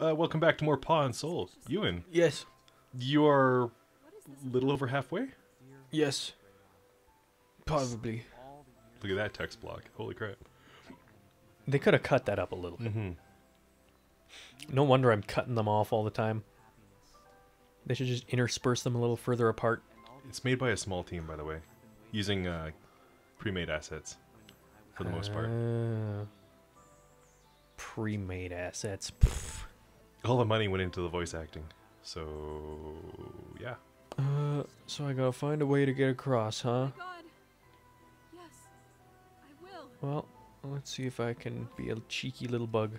Uh, welcome back to more Paws and Soul. Ewan, Yes. you are a little over halfway? Yes. Probably. Look at that text block. Holy crap. They could have cut that up a little bit. Mm-hmm. No wonder I'm cutting them off all the time. They should just intersperse them a little further apart. It's made by a small team, by the way, using uh, pre-made assets for the most part. Uh, pre-made assets. Pff. All the money went into the voice acting. So, yeah. Uh, so I gotta find a way to get across, huh? God. Yes, I will. Well, let's see if I can be a cheeky little bug.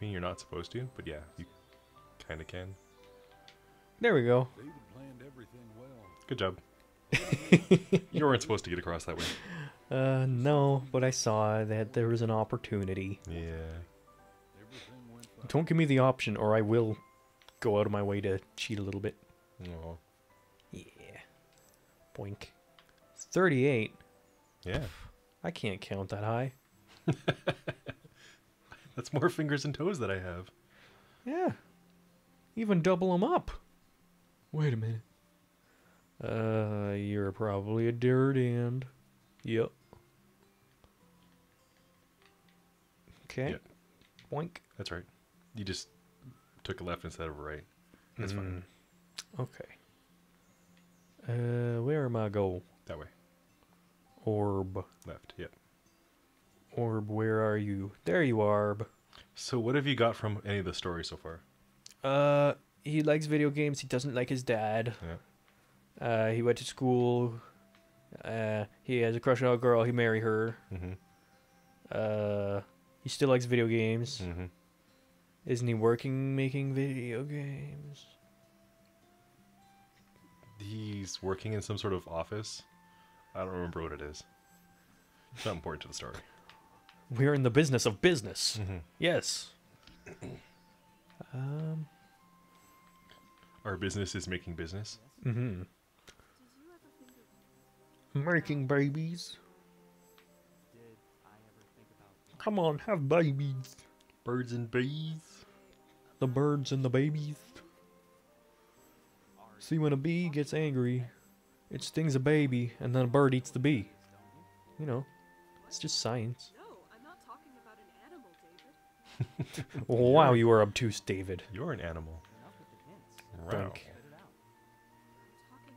I mean, you're not supposed to, but yeah, you kind of can. There we go. David planned everything well. Good job. you weren't supposed to get across that way. Uh, no, but I saw that there was an opportunity. Yeah. Everything went fine. Don't give me the option, or I will go out of my way to cheat a little bit. Aw. Yeah. Boink. 38. Yeah. I can't count that high. That's more fingers and toes that I have. Yeah. Even double them up. Wait a minute. Uh, you're probably a dirt end. Yep. Okay. Yep. Boink. That's right. You just took a left instead of a right. That's fine. Okay. Uh, where am I go? That way. Orb. Left. Yep. Orb, where are you? There you are. Orb. So, what have you got from any of the stories so far? Uh, he likes video games. He doesn't like his dad. Yeah. Uh, he went to school. Uh, he has a crush on a girl. He married her. Mm-hmm. Uh, he still likes video games. Mm-hmm. Isn't he working making video games? He's working in some sort of office. I don't remember what it is. It's not important to the story. We're in the business of business. Mm-hmm. Yes. Um. Our business is making business. Mm-hmm. Making babies. Come on, have babies. Birds and bees. The birds and the babies. See, when a bee gets angry, it stings a baby, and then a bird eats the bee. You know, it's just science. No, I'm not talking about an animal, David. Wow, you are obtuse, David. You're an animal. Wow. I'm talking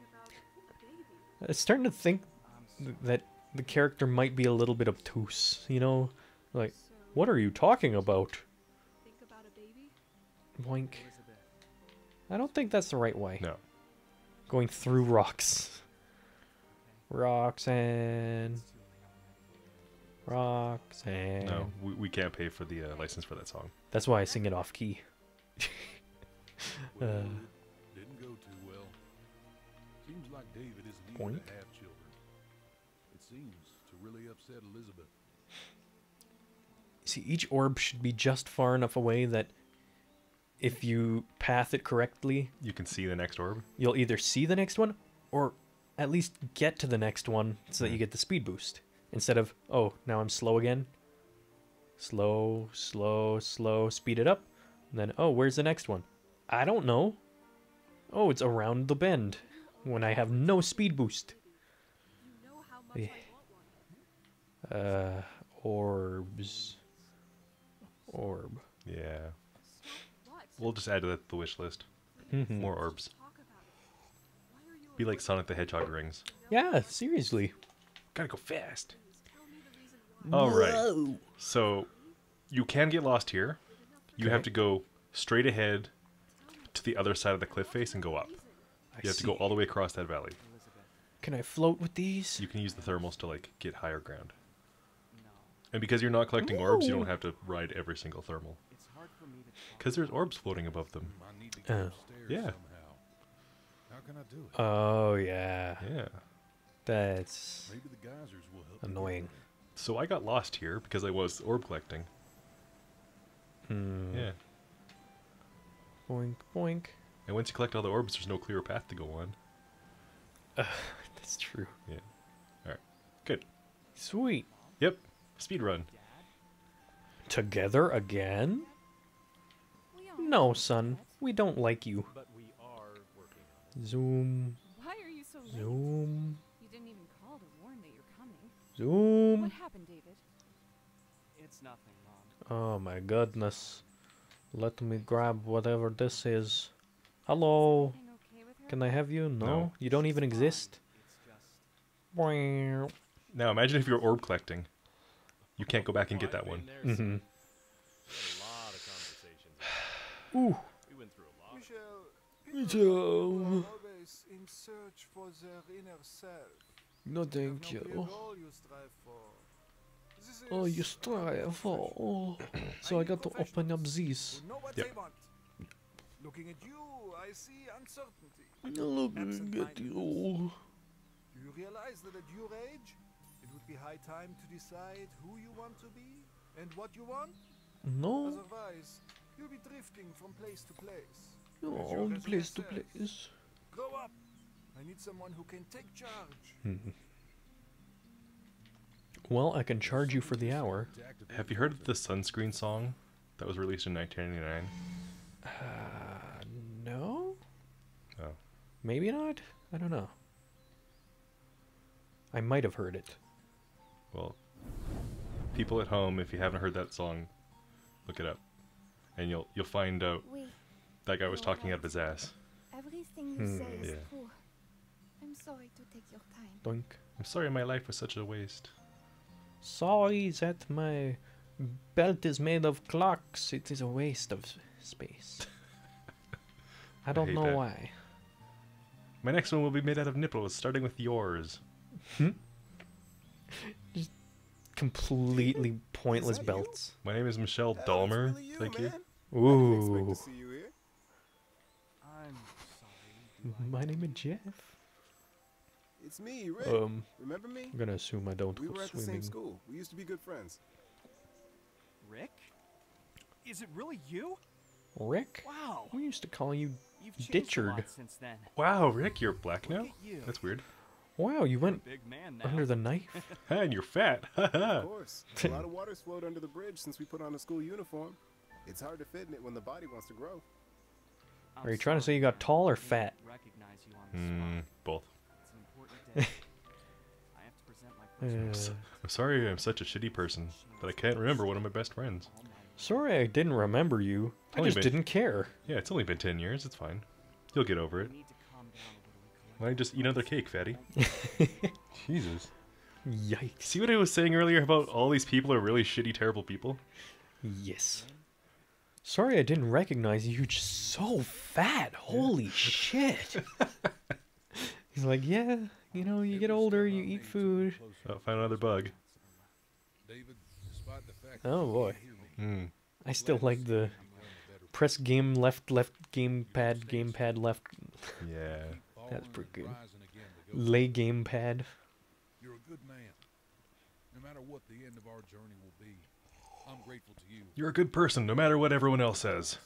about a baby. It's starting to think th- that the character might be a little bit obtuse. You know, like, So, what are you talking about? think about a baby? Boink. I don't think that's the right way. No. Going through rocks. rocks Roxanne. Roxanne. No, we, we can't pay for the uh, license for that song. That's why I sing it off key. Well, Uh. didn't go too well. Seems like David isn't to have children. It seems to really upset Elizabeth. See, each orb should be just far enough away that if you path it correctly, You can see the next orb. you'll either see the next one or at least get to the next one so that you get the speed boost. Instead of, oh, now I'm slow again. Slow, slow, slow, speed it up. And then, oh, where's the next one? I don't know. Oh, it's around the bend when I have no speed boost. You know how much Yeah. I want one. Uh, orbs. Orb. Yeah. What? We'll just add to that the wish list. Mhm. More orbs. Talk about it. Why are you Be like Sonic the Hedgehog rings. Yeah, seriously. Gotta go fast. Tell me the reason why. All right. So you can get lost here. You have to go straight ahead to the other side of the cliff face and go up. I You have to go all the way across that valley. Can I float with these? You can use the thermals to like get higher ground. And because you're not collecting orbs, you don't have to ride every single thermal. Because there's orbs floating above them. I need to get Oh. upstairs Yeah. somehow. How can I do it? Oh, yeah. Yeah. That's Maybe the geysers will help. annoying. So I got lost here because I was orb collecting. Hmm. Yeah. Boink, boink. And once you collect all the orbs, there's no clear path to go on. That's true. Yeah. All right. Good. Sweet. Yep. Speed run. Together again? We all No, son. We don't like you. But we are working on it. Zoom. Why are you so late? Zoom. You didn't even call to warn that you're coming. What Zoom. happened, David? It's nothing, Mom. Oh my goodness. Let me grab whatever this is. Hello. Everything okay with her? Can I have you? No. No. You don't even Fine. exist? Just. Now imagine if you're orb collecting. You can't go back and get that one. Mm-hmm. A lot of conversations. Ooh. We went through a lot. Michel, Michel. always in search for their inner self. No thank you. you strive for. This Oh, you is strive for. Oh. So I got to open up these. who Yep. Looking at you, I see uncertainty. Looking at you. Do you realize that at your age, it would be high time to decide who you want to be and what you want? No. Otherwise, you'll be drifting from place to place. Oh, place to place. Grow up. I need someone who can take charge. Well, I can charge you for the hour. Have you heard of the sunscreen song that was released in 1999? Uh, no? Oh. Maybe not? I don't know. I might have heard it. Well, people at home, if you haven't heard that song, look it up, and you'll you'll find out Wait, that guy was talking out of his ass. everything you Hmm, say is yeah. true. I'm sorry to take your time. Doink. I'm sorry, my life was such a waste. Sorry that my belt is made of clocks. It is a waste of space. I don't hate know that. why. My next one will be made out of nipples, starting with yours. Completely pointless that you? belts. My name is Michelle That Dahmer. really you, Thank man. you. I didn't expect Ooh. to see you here. I'm sorry. My name is Jeff. It's me, Rick. Um, Remember me? I'm gonna assume I don't We go were at the same school. We used to be good friends. Rick? Is it really you? Rick? Wow. We used to call you. You've changed a lot since then. Wow, Rick, you're black now. you. That's weird. Wow, you went Big man under the knife. And you're fat. Of course. a lot of water's flowed under the bridge since we put on a school uniform. It's hard to fit in it when the body wants to grow. Are you trying to say you got tall or fat? Recognize you on the spot. both. It's an important day. I have to present my Uh, personal I'm sorry, I'm such a shitty person that I can't remember one of my best friends. sorry, I didn't remember you. I just been- didn't care. Yeah, it's only been ten years. It's fine. You'll get over it. need to calm down a little. Why don't you just eat another cake, fatty? Jesus. Yikes. See what I was saying earlier about all these people are really shitty, terrible people? Yes. Sorry, I didn't recognize you. You're just so fat. Holy shit. He's like, yeah, you know, you get older, you eat food. Oh, find another bug. David, despite the fact Oh, boy. can't hear me, Hmm. I still like the I'm one better press game left, left, game pad, game pad left, Yeah. That's pretty good. rising again to go lay game pad. You're a good man. No matter what the end of our journey will be, I'm grateful to you. You're a good person, no matter what everyone else says.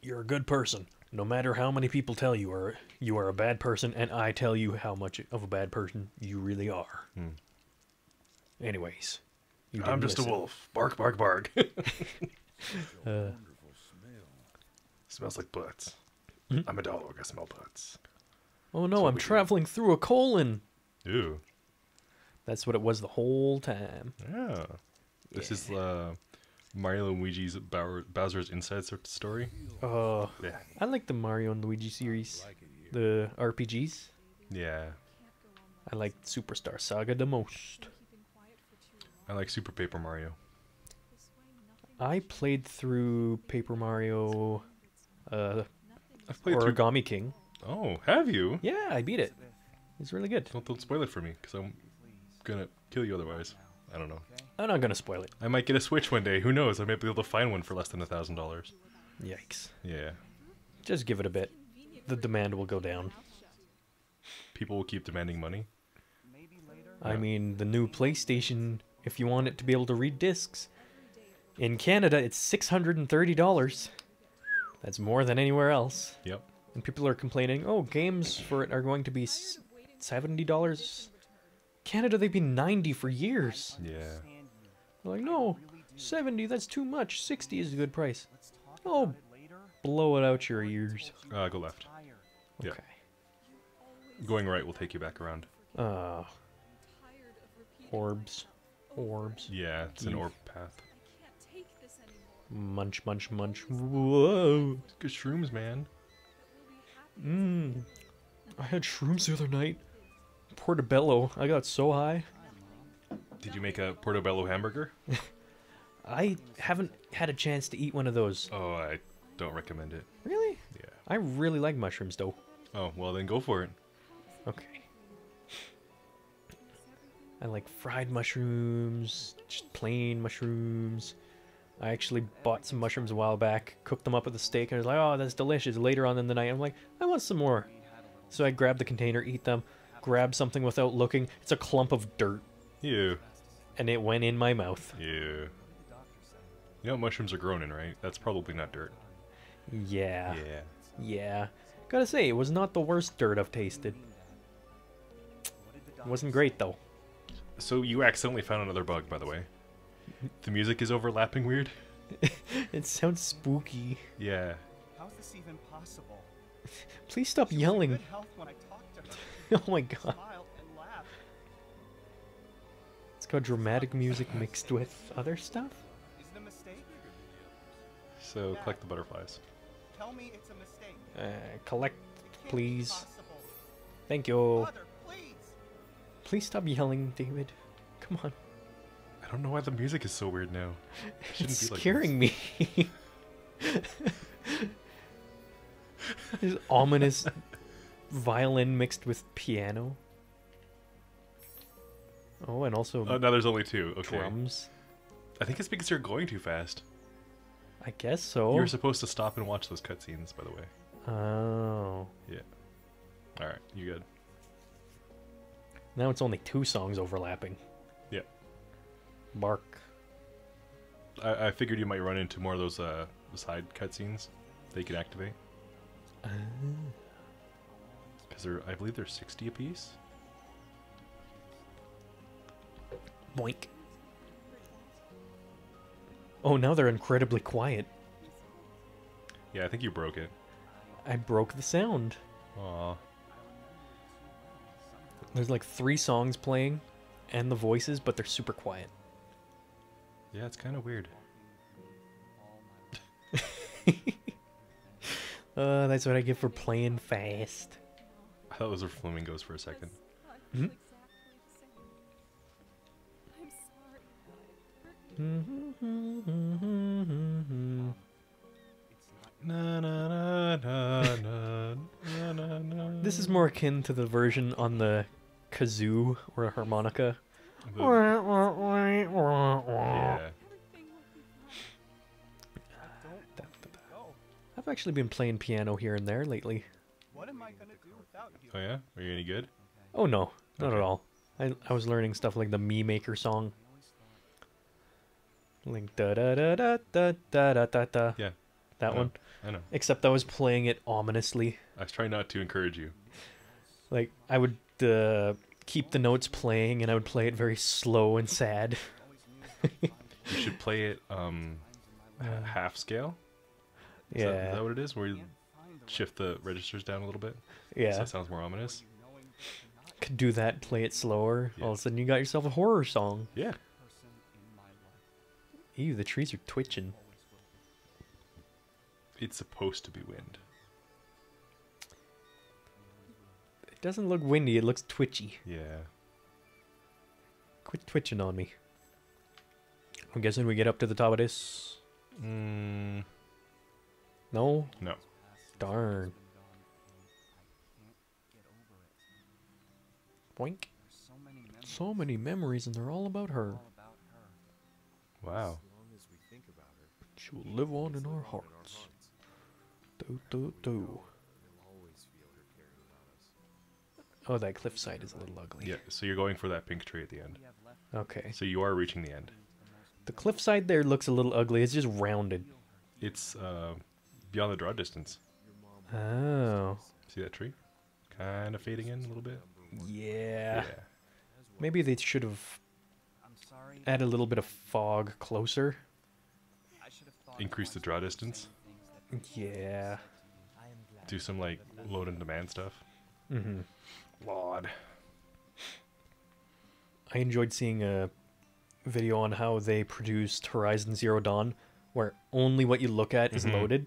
You're a good person. No matter how many people tell you are you are a bad person, and I tell you how much of a bad person you really are. Hmm. Anyways, you I'm didn't just a wolf. Bark, bark, bark. Uh. wonderful smell. Smells like butts. I'm a dog. I smell butts. Oh no, I'm we do. traveling through a colon. Ew. That's what it was the whole time. Yeah. This is uh, Mario and Luigi's Bowser, Bowser's Inside sort of story. Uh, Yeah. I like the Mario and Luigi series, Like it the RPGs. Yeah. I like Superstar Saga the most. Keeping quiet for too long. I like Super Paper Mario. This way, nothing I played through Paper Mario, uh, I've played through. Origami King. Oh, have you? Yeah, I beat it. It's really good. Don't, don't spoil it for me, because I'm gonna kill you otherwise. I don't know. I'm not gonna spoil it. I might get a Switch one day. Who knows? I might be able to find one for less than a thousand dollars. Yikes. Yeah. Just give it a bit. The demand will go down. People will keep demanding money. Maybe later. I mean, the new PlayStation, if you want it to be able to read discs, in Canada it's $630. That's more than anywhere else. Yep. And people are complaining, oh, games for it are going to be $70. Canada, they've been 90 for years. Yeah. They're like, no, really 70, that's too much. 60 is a good price. Oh, it. Blow it out your ears. Uh, go left. Tired. Yeah. Going right will take you back around. Uh, Tired of repeating orbs. Orbs. Yeah, it's an orb path. I can't take this anymore. Munch, munch, munch. Whoa. Good shrooms, man. But we'll be happy Mmm. I had shrooms the other night. Portobello. I got so high. Did you make a portobello hamburger? I haven't had a chance to eat one of those. Oh, I don't recommend it. Really? Yeah. I really like mushrooms, though. Oh, well then go for it. Okay. I like fried mushrooms, just plain mushrooms. I actually bought some mushrooms a while back, cooked them up with a steak, and I was like, oh, that's delicious. Later on in the night, I'm like, I want some more. So I grabbed the container, eat them, grab something without looking. It's a clump of dirt, You. and it went in my mouth. You. You know what mushrooms are grown in, right? That's probably not dirt. Yeah. Yeah. Yeah. Gotta say, it was not the worst dirt I've tasted. It wasn't great, though. So you accidentally found another bug, by the way. The music is overlapping weird. It sounds spooky. Yeah. How is this even possible? Please stop yelling. oh my god. It's got dramatic music mixed with other stuff? So collect the butterflies. Uh, collect, please. Thank you. Please stop yelling, David. Come on. I don't know why the music is so weird now. It it's scaring like me. There's ominous violin mixed with piano. Oh, and also Oh, now there's only two. Okay. drums. I think it's because you're going too fast. I guess so. You were supposed to stop and watch those cutscenes, by the way. Oh. Yeah. All right, you good? Now it's only two songs overlapping. Yeah. Mark. I, I figured you might run into more of those uh, side cutscenes that you can activate. Ah. Because they're, I believe they're 60 apiece. Boink. Oh, now they're incredibly quiet. Yeah, I think you broke it. I broke the sound. Aw. There's like three songs playing and the voices, but they're super quiet. Yeah, it's kind of weird. Uh, that's what I get for playing fast. I thought those were flamingos for a second. I Hmm? na na na. This is more akin to the version on the kazoo or harmonica. The- yeah. I've actually been playing piano here and there lately. What am I gonna do without you? Oh yeah. Are you any good? Oh no, not Okay. at all. I I was learning stuff like the Mii Maker song. Like da da da da da da da da da. Yeah. That I one. I know. Except I was playing it ominously. I was trying not to encourage you. Like I would uh, keep the notes playing, and I would play it very slow and sad. You should play it um h- half scale. Is that- is that what it is? Where you Can't find the shift the registers down a little bit? So yeah. that sounds more ominous. knowing you're not Could do that. Play it slower. Yeah. All of a sudden, you got yourself a horror song. Yeah. the person in my life. Ew, the trees are twitching. It's supposed to be wind. It doesn't look windy. It looks twitchy. Yeah. Quit twitching on me. I'm guessing we get up to the top of this. Mm, No? no. Darn. Been gone. I can't get over it. Boink. So many memories. So many memories, and they're all about her. all about her. Wow. As long as we think about her, She will live on in our hearts. Do, do, do. We'll always feel her caring about us. Oh, that cliffside is a little ugly. Yeah. So you're going for that pink tree at the end. We have left Okay. So you are reaching the end. The cliffside there looks a little ugly. It's just rounded. It's uh, beyond the draw distance. Oh. See that tree? Kind of fading in a little bit. Yeah. yeah. Maybe they should have I'm sorry. sorry. add a little bit of fog closer. I should have thought Increase the draw distance. saying things that Yeah. I am glad Do some like load and demand stuff. Mm-hmm. Lord. I enjoyed seeing a video on how they produced Horizon Zero Dawn, where only what you look at is Mhm. loaded.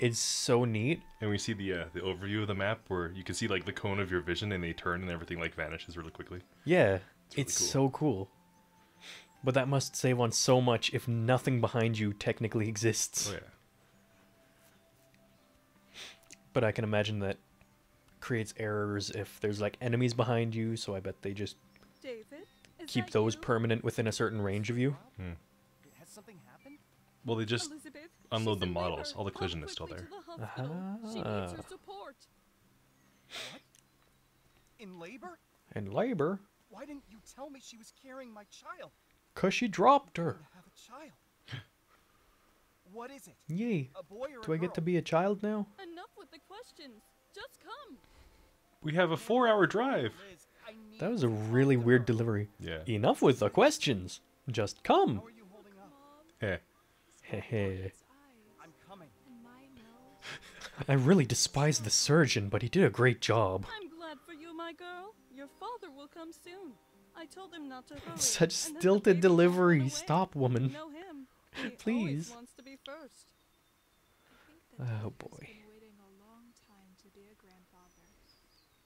It's so neat. And we see the uh, the overview of the map where you can see like the cone of your vision and they turn and everything like vanishes really quickly. Yeah, It's really it's cool. so cool. But that must save on so much if nothing behind you technically exists. Oh yeah. But I can imagine that creates errors if there's like enemies behind you, so I bet they just David, keep those you? permanent within a certain range of you. Has something happened? Well, they just Elizabeth, unload she's the models. All the collision is still there. to the hospital. She needs your support. In labor? And labor, Why didn't you tell me she was carrying my child? cause she dropped her. Have a child. What is it? Yay. A boy or Do a I get to be a child now? Enough with the questions. Just come. we have a four hour drive. Liz, I need That was a really weird her. delivery. Yeah. Enough with the questions. Just come. How are you holding up? Yeah. Hehe. I'm coming. I really despise the surgeon, but he did a great job. I'm glad for you, my girl. Your father will come soon. I told him not to hurry. Such and stilted baby won't run delivery. Stop, woman. Know him. He Please. wants to be first. Oh boy.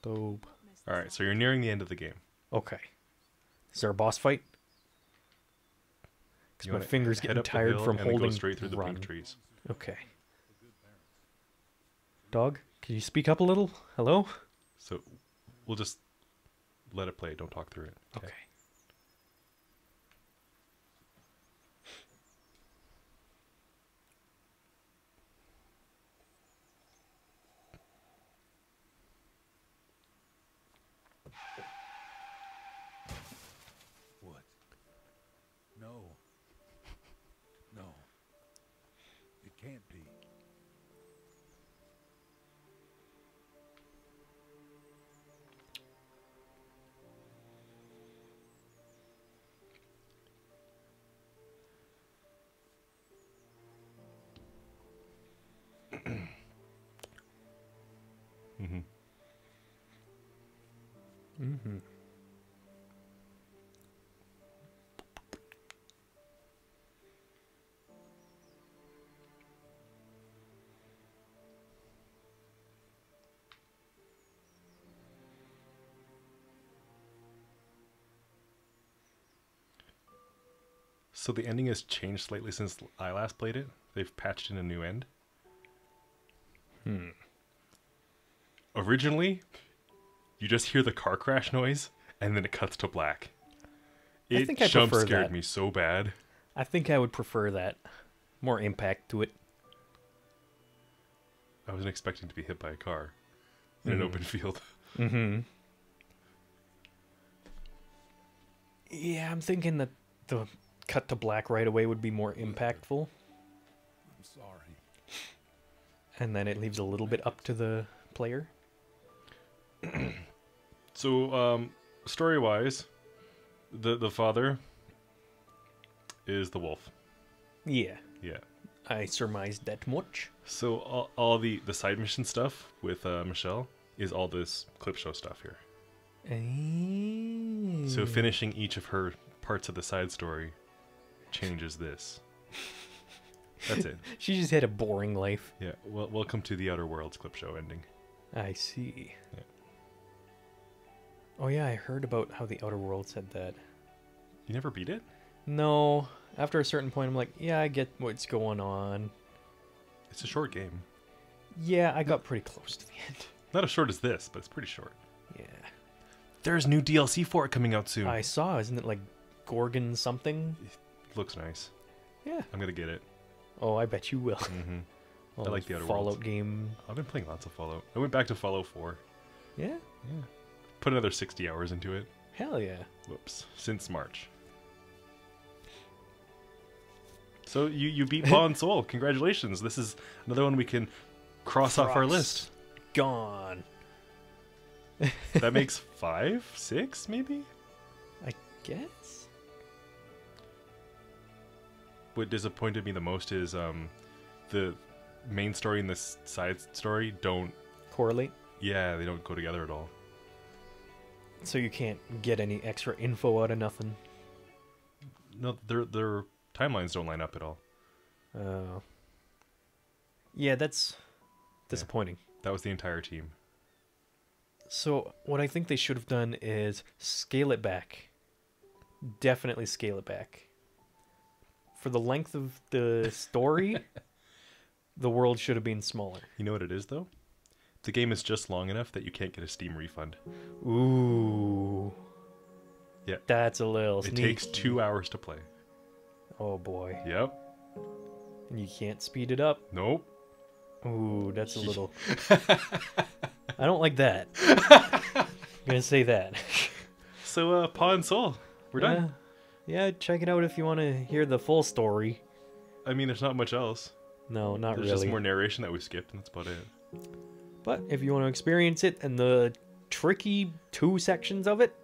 Dope. All right, so you're nearing the end of the game. Okay. Is there a boss fight? Because my finger's head getting tired from holding straight through the run. pink trees. Okay. Dog, can you speak up a little? Hello? So we'll just let it play. Don't talk through it. Okay. What? Mm-hmm. So the ending has changed slightly since I last played it. They've patched in a new end. Hmm. Originally, you just hear the car crash noise and then it cuts to black. I It think I jump prefer scared that. me so bad. I think I would prefer that. More impact to it. I wasn't expecting to be hit by a car in an Mhm. open field. Mm-hmm. Yeah, I'm thinking that the cut to black right away would be more impactful, I'm sorry. and then it leaves a little bit up to the player. So, um, story wise, the the father is the wolf. Yeah, Yeah. I surmised that much. So all, all the the side mission stuff with uh, Michelle is all this clip show stuff here. So Mm. finishing each of her parts of the side story changes this. That's it. She just had a boring life. Yeah. Well, welcome to the Outer Worlds clip show ending. I see. Yeah. Oh yeah, I heard about how the Outer Worlds had that. You never beat it? No, after a certain point, I'm like, yeah, I get what's going on. It's a short game. Yeah, I got pretty close to the end. Not as short as this, but it's pretty short. Yeah. There's new DLC for it coming out soon. I saw, isn't it like Gorgon something? Looks nice. Yeah. I'm gonna get it. Oh, I bet you will. hmm I like the Outer Fallout Worlds. game. I've been playing lots of Fallout. I went back to Fallout 4. Yeah. Yeah. Put another 60 hours into it. Hell yeah. Whoops. Since March. So you you beat Paws and Soul. Congratulations. This is another one we can cross off our list. Gone. That makes five, six, maybe. I guess. what disappointed me the most is um, the main story and the side story don't. Correlate. Yeah, they don't go together at all. So you can't get any extra info out of nothing. No, their their timelines don't line up at all. Uh, yeah, that's disappointing. That was the entire team. So what I think they should have done is scale it back. Definitely scale it back. For the length of the story, the world should have been smaller. You know what it is though? The game is just long enough that you can't get a Steam refund. Ooh. Yeah. That's a little It sneaky. takes two hours to play. Oh boy. Yep. And you can't speed it up. Nope. Ooh, that's a little. I don't like that. I'm gonna say that. So, uh, Paws and Soul, we're done. Yeah, yeah, check it out if you want to hear the full story. I mean, there's not much else. No, not There's really. just more narration that we skipped, and that's about it. But if you want to experience it and the tricky two sections of it,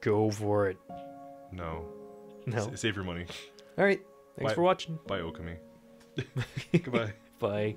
go for it. No. No. S- save your money. All right. Thanks Bye. for watching. Bye, Okami. Goodbye. Bye.